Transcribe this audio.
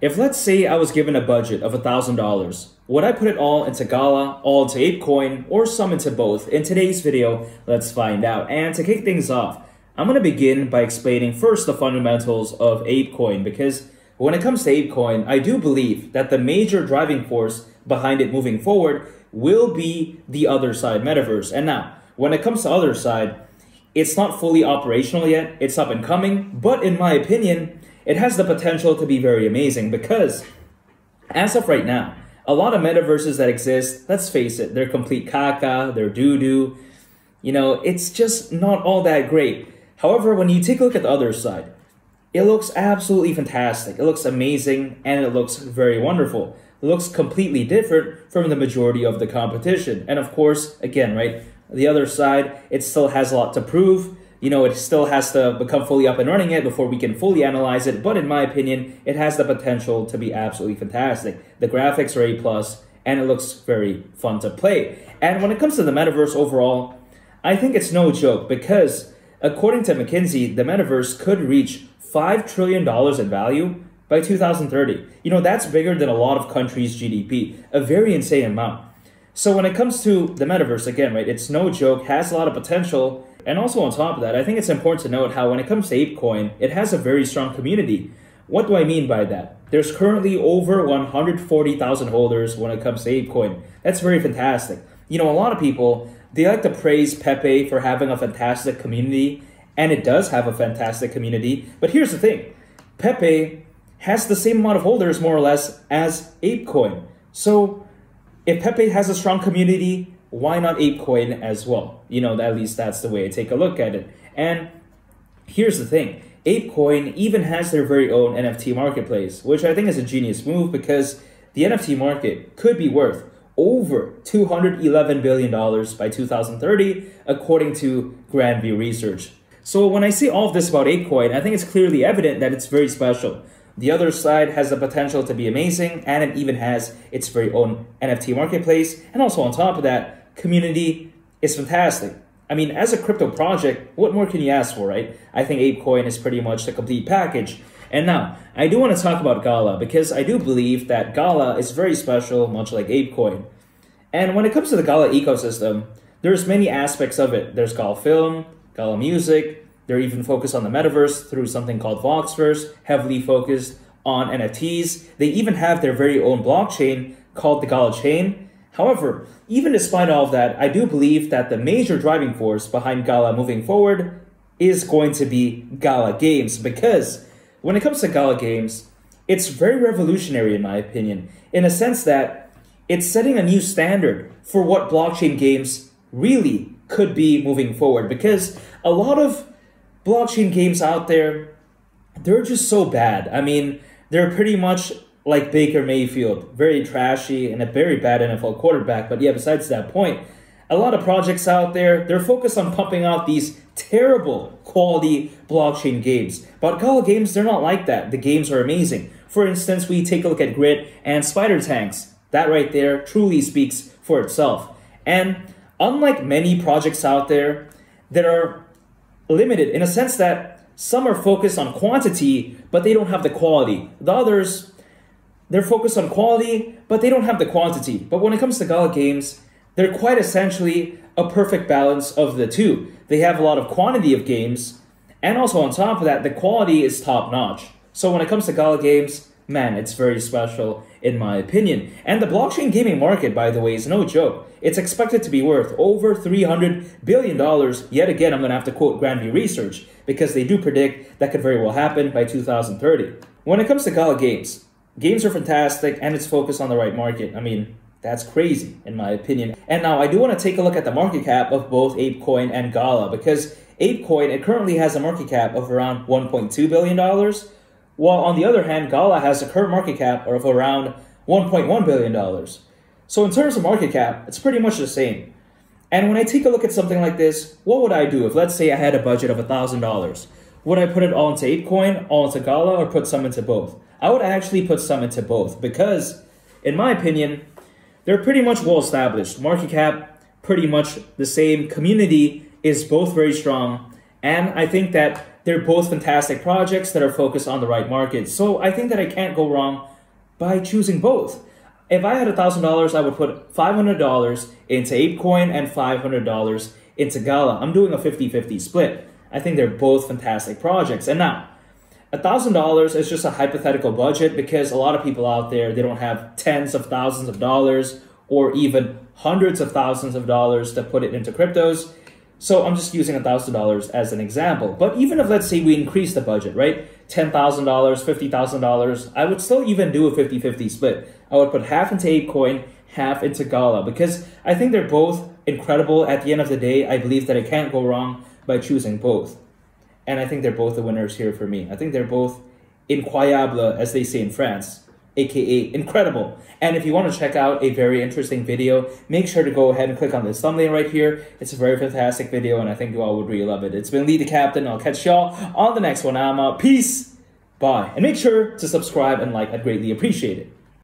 If let's say I was given a budget of $1,000, would I put it all into Gala, all into ApeCoin, or some into both? In today's video, let's find out. And to kick things off, I'm going to begin by explaining first the fundamentals of ApeCoin because when it comes to ApeCoin, I do believe that the major driving force behind it moving forward will be the Otherside metaverse. And now, when it comes to Otherside, it's not fully operational yet, it's up and coming, but in my opinion, it has the potential to be very amazing because as of right now, a lot of metaverses that exist, let's face it, they're complete caca, they're doo-doo. You know, it's just not all that great. However, when you take a look at the Otherside, it looks absolutely fantastic. It looks amazing and it looks very wonderful. It looks completely different from the majority of the competition. And of course, again, right, the Otherside, it still has a lot to prove you know, it still has to become fully up and running it before we can fully analyze it. But in my opinion, it has the potential to be absolutely fantastic. The graphics are A plus, and it looks very fun to play. And when it comes to the metaverse overall, I think it's no joke because according to McKinsey, the metaverse could reach $5 trillion in value by 2030. You know, that's bigger than a lot of countries' GDP, a very insane amount. So when it comes to the metaverse, again, right, it's no joke, has a lot of potential, and also on top of that, I think it's important to note how when it comes to ApeCoin, it has a very strong community. What do I mean by that? There's currently over 140,000 holders when it comes to ApeCoin. That's very fantastic. You know, a lot of people, they like to praise Pepe for having a fantastic community, and it does have a fantastic community. But here's the thing Pepe has the same amount of holders, more or less, as ApeCoin. So if Pepe has a strong community, why not ApeCoin as well? You know, at least that's the way I take a look at it. And here's the thing ApeCoin even has their very own NFT marketplace, which I think is a genius move because the NFT market could be worth over $211 billion by 2030, according to Grandview Research. So when I see all of this about ApeCoin, I think it's clearly evident that it's very special. The Otherside has the potential to be amazing, and it even has its very own NFT marketplace. And also on top of that, community is fantastic. I mean, as a crypto project, what more can you ask for, right? I think ApeCoin is pretty much the complete package. And now, I do want to talk about Gala because I do believe that Gala is very special, much like ApeCoin. And when it comes to the Gala ecosystem, there's many aspects of it. There's Gala Film, Gala Music, they're even focused on the metaverse through something called Voxverse, heavily focused on NFTs. They even have their very own blockchain called the Gala Chain, However, even despite all of that, I do believe that the major driving force behind Gala moving forward is going to be Gala Games because when it comes to Gala Games, it's very revolutionary in my opinion, in a sense that it's setting a new standard for what blockchain games really could be moving forward because a lot of blockchain games out there they're just so bad. I mean, they're pretty much like Baker Mayfield, very trashy and a very bad NFL quarterback. But yeah, besides that point, a lot of projects out there, they're focused on pumping out these terrible quality blockchain games. But Gala games, they're not like that. The games are amazing. For instance, we take a look at GRIT and Spider Tanks. That right there truly speaks for itself. And unlike many projects out there that are limited in a sense that some are focused on quantity, but they don't have the quality. The others, they're focused on quality, but they don't have the quantity. But when it comes to Gala games, they're quite essentially a perfect balance of the two. They have a lot of quantity of games, and also on top of that, the quality is top notch. So when it comes to Gala games, man, it's very special in my opinion. And the blockchain gaming market, by the way, is no joke. It's expected to be worth over $300 billion. Yet again, I'm going to have to quote Grandview Research because they do predict that could very well happen by 2030. When it comes to Gala games, games are fantastic and it's focused on the right market. I mean, that's crazy in my opinion. And now I do want to take a look at the market cap of both ApeCoin and Gala because ApeCoin it currently has a market cap of around 1.2 billion dollars, while on the other hand Gala has a current market cap of around 1.1 billion dollars. So in terms of market cap, it's pretty much the same. And when I take a look at something like this, what would I do if let's say I had a budget of $1,000? Would I put it all into ApeCoin, all into Gala, or put some into both? I would actually put some into both because, in my opinion, they're pretty much well established. Market cap, pretty much the same. Community is both very strong. And I think that they're both fantastic projects that are focused on the right market. So I think that I can't go wrong by choosing both. If I had $1,000, I would put $500 into ApeCoin and $500 into Gala. I'm doing a 50-50 split. I think they're both fantastic projects. And now, $1,000 is just a hypothetical budget because a lot of people out there, they don't have tens of thousands of dollars or even hundreds of thousands of dollars to put it into cryptos. So I'm just using $1,000 as an example. But even if, let's say, we increase the budget, right? $10,000, $50,000, I would still even do a 50-50 split. I would put half into ApeCoin, half into Gala because I think they're both incredible. At the end of the day, I believe that I can't go wrong by choosing both. And I think they're both the winners here for me. I think they're both incroyable, as they say in France aka incredible. And if you want to check out a very interesting video, make sure to go ahead and click on this thumbnail right here. It's a very fantastic video and I think you all would really love it. It's been Lee the Captain. I'll catch y'all on the next one. I'm out. Peace. Bye. And make sure to subscribe and like. I'd greatly appreciate it.